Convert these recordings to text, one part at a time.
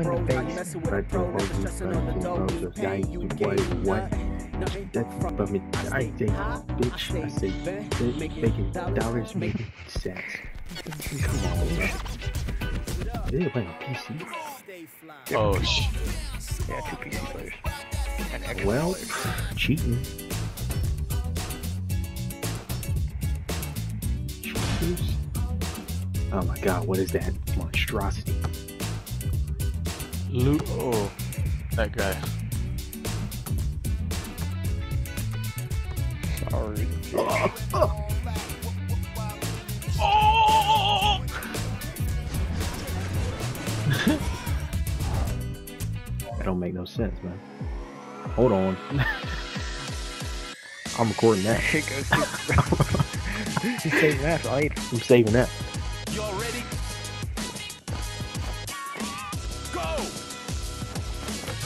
in the base. Right, bro, bro, bro, bro, bro, guy, you what, what? That's, but me, I say, bitch, I say, bitch, making dollars making sense. Come on, bro. They're playing on PC. Oh, oh, sh Yeah, two PC players. And Xbox Well, players. cheating. Cheaters. Oh my god, what is that monstrosity? Loot. Oh, that guy. Sorry. Oh! Oh! That don't make no sense, man. Hold on. I'm recording that. Here goes He's saving that for later. I'm saving that. Y'all ready? Go!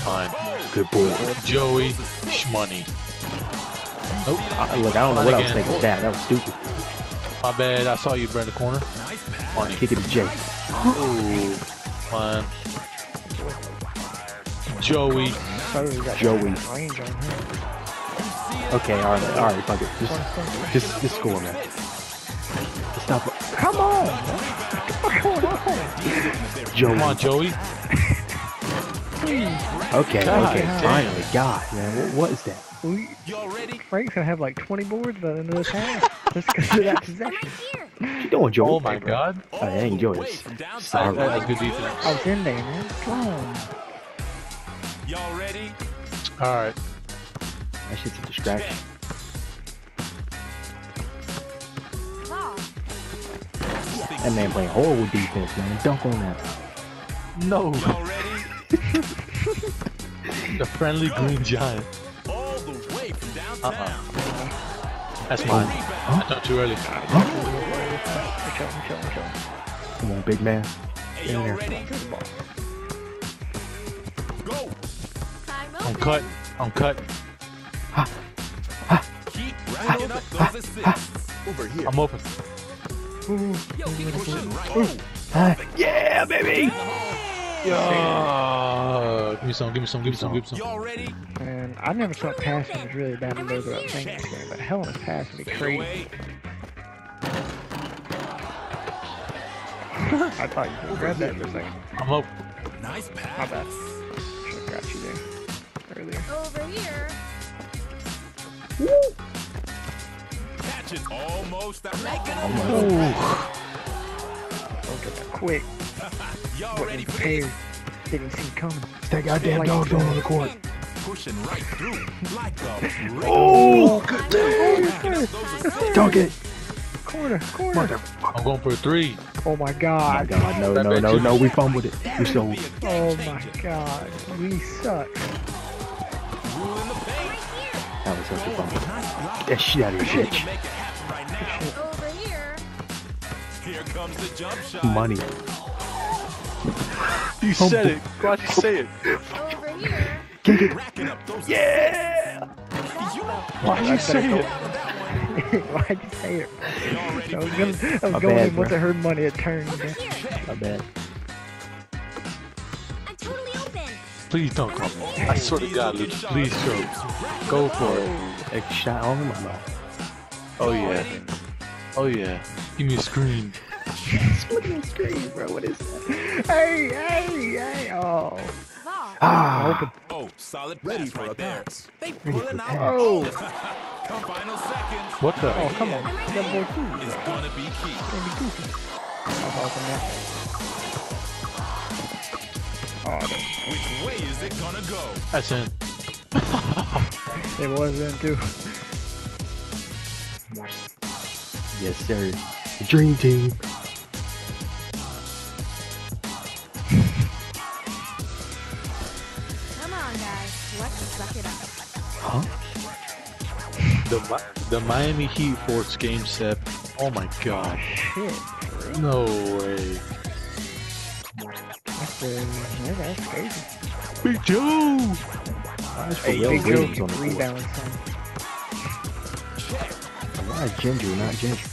Fine. Good boy. Joey Shmoney. Nope. I, look, I don't know what I was thinking of that. That was stupid. My bad. I saw you burn the corner. Nice pass. Kick it to Jay. Ooh. Fine. Joey. Sorry, we got Joey. range on him. Okay, alright, alright, fuck it. Just, just, just score, man. Stop. Come on! What's going on? Joey. Come on, Joey. Okay, God okay, damn. finally. God, man, what, what is that? We, Y'all ready? Frank's gonna have like 20 boards by the end of this half. Just because of that possession. What you doing, Joey? Oh my god. Oh, I ain't Joey. Away from downtown. Sorry. That was good defense. I was in there, man. Come on. Y'all ready? Alright. That shit's a distraction. That man playing horrible defense, man. Dunk on that. No. Y'all ready? The friendly green giant. All the way from uh-huh. downtown. Uh-uh. That's mine. I thought too early. We're chilling, we're chilling, we're. Come on, big man. Hey, y'all there. ready? Go! I'm cut. I'm cut. Keep ah. racking up those ah. assists. Ah. Over here. I'm open. Yo, keep pushing right. Ah, yeah, baby! Yeah. Give me some. Give me some. Give me some. Give me some. Y'all ready? And I never thought passing was really bad in those without thinking this game, but hell, this passing be crazy. I thought you could grab that for a second. I'm open. Nice My pass. bad. Should've got you there earlier. Over here. Catch it almost. That making Oh Look at that quick. Y'all Wasn't prepared. this? Didn't see it coming. That goddamn Like dog you doing on the court. Pushing right through. Like a Oh, good Racking up those assists. Dunk it. Corner, corner. Motherfucker. I'm going for a three. Oh my god. Oh my god. god, no, no, no, no, we fumbled it. We stole it. Oh my god. We suck. Rule in the paint. That was such a fumble. Get that shit out of here, Can bitch. make it happen right now. Over here. Here comes the jump shot. Money. You oh, said it. Why'd you say it? Over here. It. Racking up those Yeah! assists. You know, Why'd you say it? Why'd you say it? I was gonna. I was going bad, in once. I heard money, it turned. My bad. I'm totally open. Please don't call me. I swear to God, Luke. Please show. Go for it. That shot on my mouth. Oh yeah. Oh yeah. Give me a screen. Splitting screen, bro. What is that? Hey, hey, hey. Oh. Ah, Oh, solid ready pass right there. They pulling out. pass. Oh. Come final seconds. What the? Oh, come on. You got boy too. It's gonna be key. Can't be goofy. I'm hoping that. Oh, Which way is it gonna go? That's in. it was then too. yes, sir. The dream team. On, guys. Let's suck it up. Huh? The the Miami Heat Force game set. Oh my god. Shit. No way. That's, yeah, that's crazy. Big Joe. Why is Hey, Big Joe on can the court? rebound some. Why Ginger not Ginger?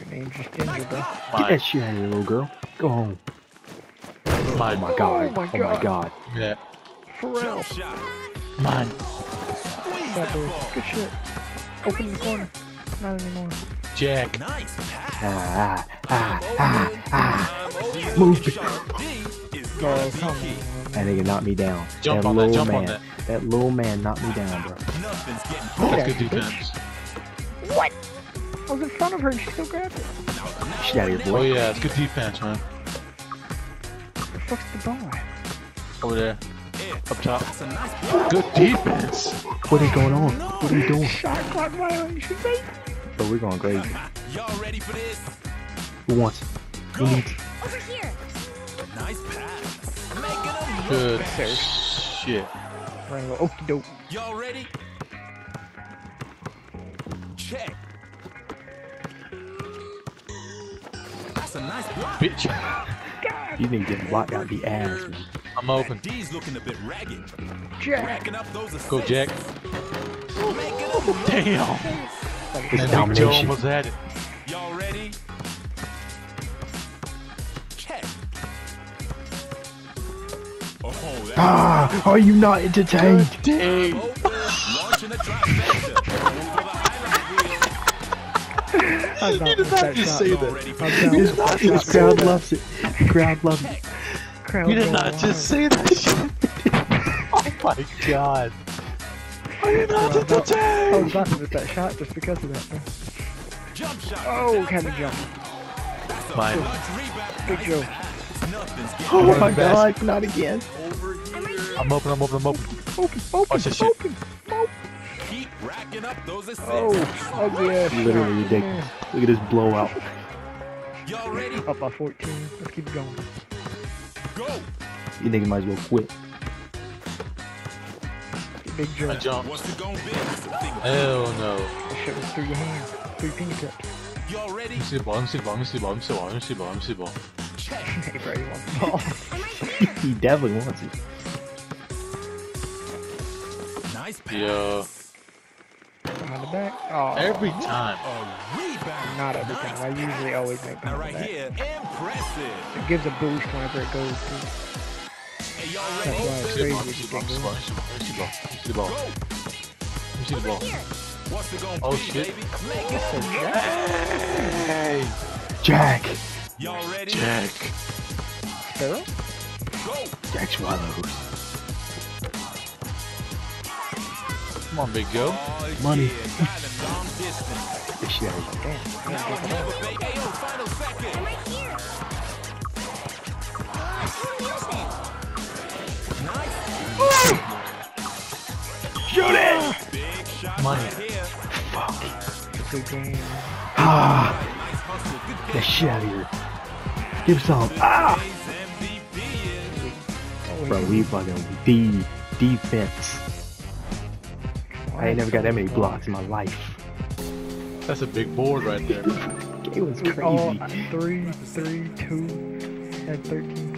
Your name's just Ginger, bro. Get that shit out of here, little girl. Go home. Mine. Oh my god. Oh my Oh my God. god. Yeah. Pharrell. Jump shot. Mine. That that Good shit. Open the corner. Not anymore. Jack. Nice pass. Ah, ah, ah, ah. Move. Shot D is Oh, gonna be come key. on. That nigga knocked me down. Jump that on that, little jump on man. That little man knocked me down, bro. Nothing's getting That's Okay, good defense. What? I was in front of her and she still grabbed it. Shit out of here, Oh yeah, it's good defense, man. The fuck's the ball at? Over there. Up top. That's a nice block. Good defense. What is going on? What are you doing? Shot clock violation, baby. Bro, we're going crazy. Y'all ready for this? Who wants it? Who needs it? Over here. Nice pass. Making them Good Sir. shit. Ran a little doke. Y'all ready? Check. That's a nice block. Bitch. You need to get blocked out the ass, man. I'm open. D's looking a bit ragged. Jack. Racking up those. Go, Jack. Making them Damn. It's And Big Joe domination. almost had it. Y'all ready? Oh, Ah, are you not entertained? Dang. I'm not You did with not just say that. ready for I'm this? down with that The crowd loves it. The crowd loves it. Crowd You did going not just say that shit. oh my god. Are you not I was about- I was about to miss that shot just because of that. man. Oh, jump shot. Oh, Kevin jump. Mine. Clutch rebound. Big Joe. Nothing's getting Oh One of my god, not again. I'm right here. here. I'm open, I'm open, I'm open. Open, open, Watch this shit. open. open. Keep racking up those assists. Oh, ugly ass. Literally shot. ridiculous. Look at this blowout. Y'all ready? Up by 14. Let's keep it going. Go. You niggas might as well quit. Big Joe. I That jumped. What's it gonna be? Something. Hell no. shit was through your hands. Through your fingertips. Y'all ready? Ball, let see the ball, let see the ball. Check. hey, bro, you want the ball. I'm right. He definitely wants it. Nice pass. Yeah. Behind the back. Oh, Every time. A rebound. Not every Nice time. I usually always make Now right the back. here, impressive. It gives a boost whenever it goes through. Hey, That's why it's crazy if you can let me see go. the ball, let me see the ball, let me see the ball. Let the ball. here. What's it gonna Oh, shit. baby? Make it. Hey, Jack! Y'all ready? Jack. Sparrow? Jack Swallows. Final I'm second. right here. Totally open. Nice. Shoot it! Big shot Money. right here. It's a good game. Ah! The hustle. Good Get game. shit out of here. Give some. Ah! Today's MVP is Oh, Bro, we fucking D defense. I ain't never got that many blocks in my life. That's a big board right there. It was We all crazy. three, three, two, and thirteen